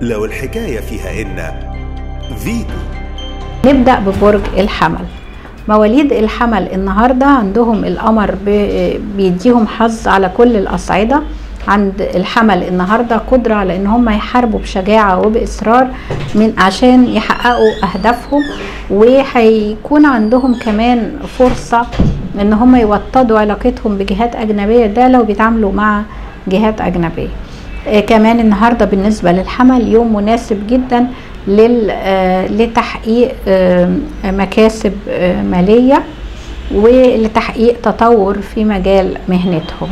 لو الحكاية فيها إن فيتو نبدأ ببرج الحمل. مواليد الحمل النهاردة عندهم القمر بيديهم حظ على كل الأصعدة. عند الحمل النهاردة قدرة على ان هم يحاربوا بشجاعة وبإصرار من عشان يحققوا أهدافهم وهيكون عندهم كمان فرصة إن هم يوطدوا علاقتهم بجهات أجنبية. ده لو بيتعاملوا مع جهات أجنبية. كمان النهارده بالنسبة للحمل يوم مناسب جدا آه، لتحقيق آه، مكاسب آه، مالية ولتحقيق تطور في مجال مهنتهم.